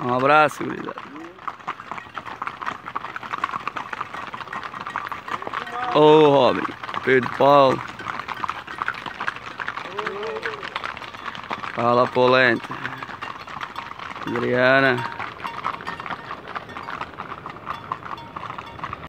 Um abraço, gurizada. Ô, Robin. Pedro Paulo. Fala, Polenta. Adriana.